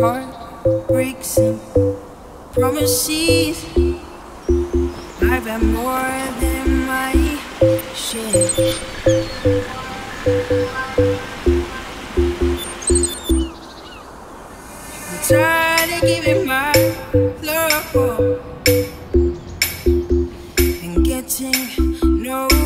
heart breaks and promises I've had more than my share. I'm tired of giving my love and getting no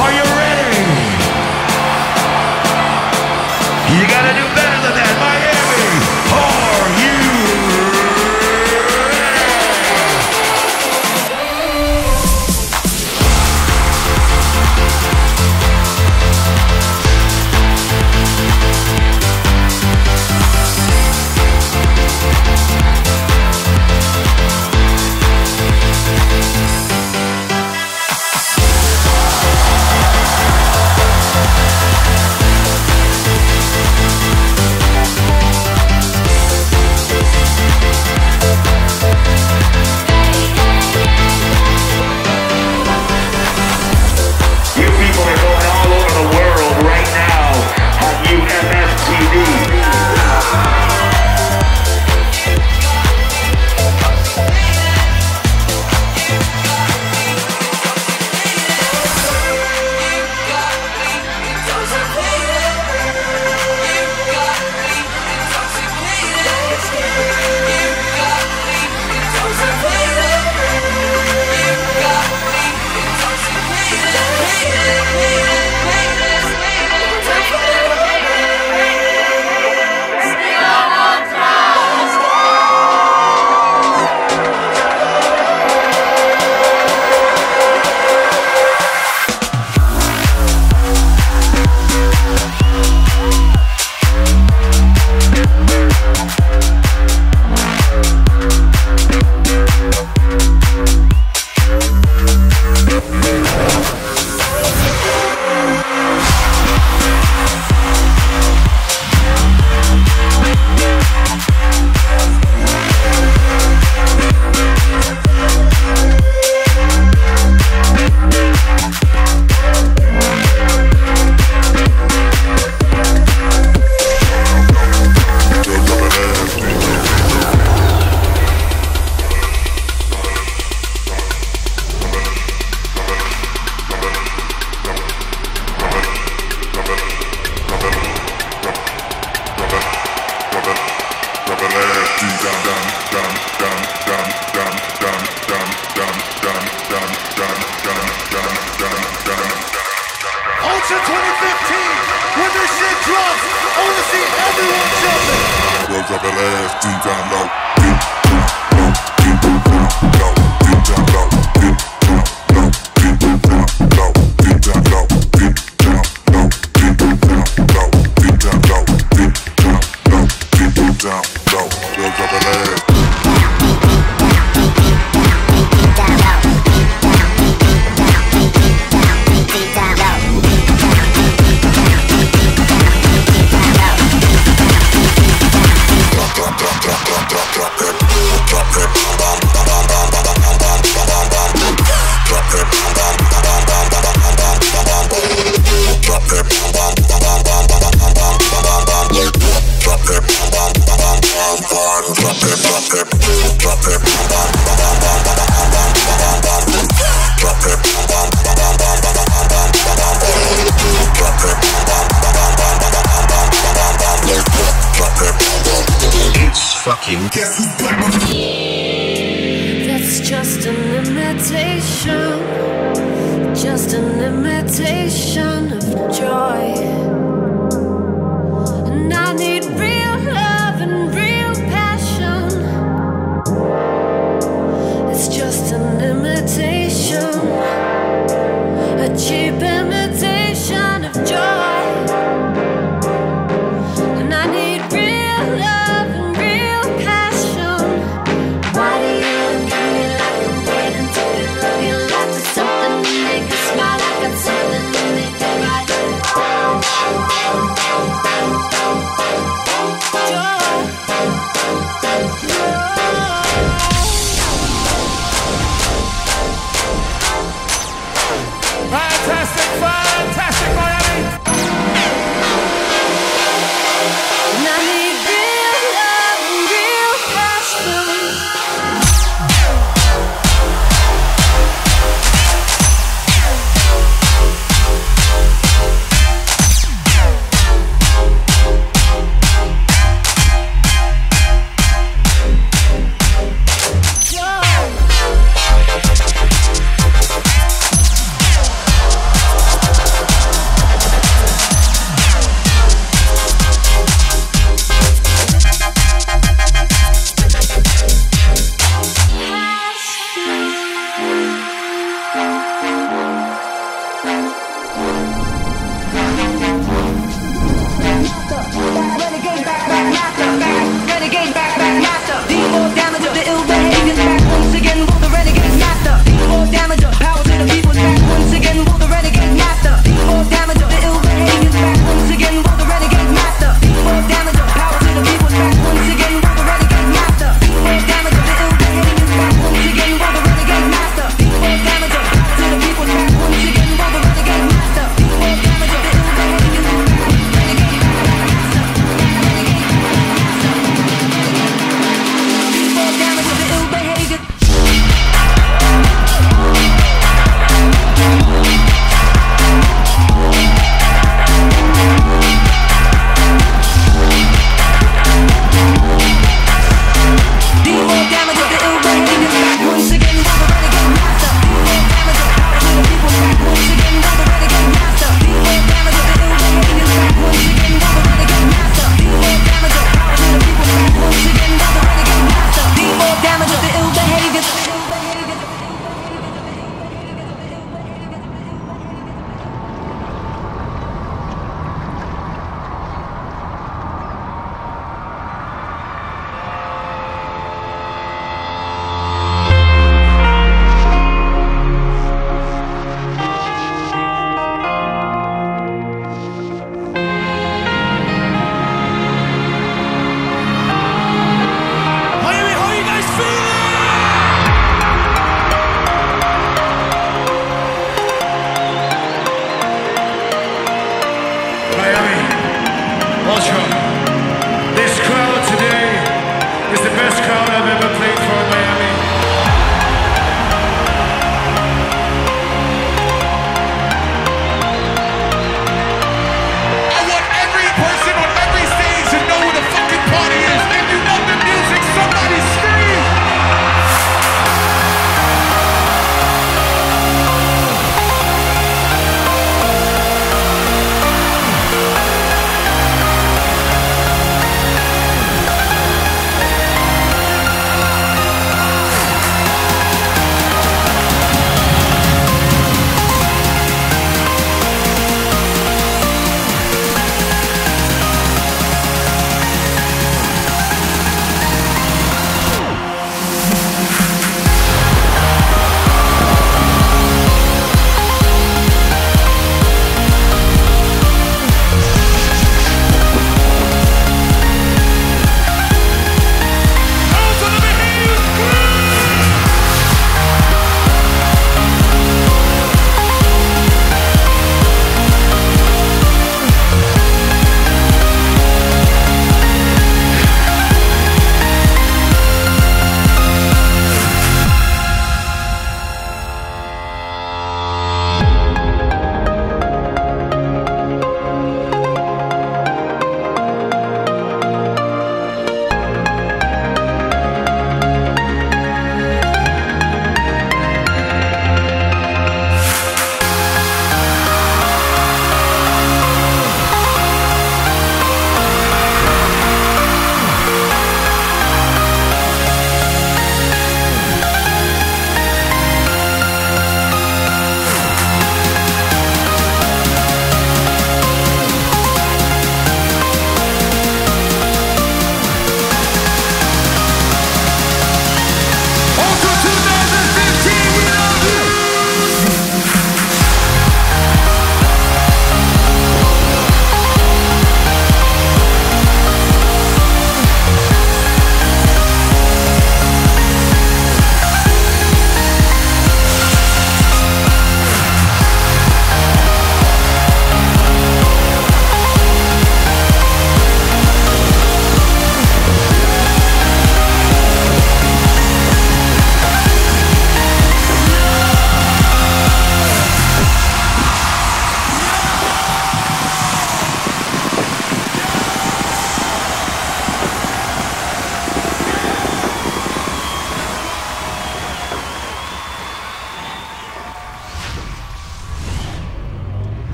Are you ready? You gotta do better. fucking guess who's back That's just an imitation. Just an imitation of joy. And I need real love and real passion. It's just an imitation. A cheap imitation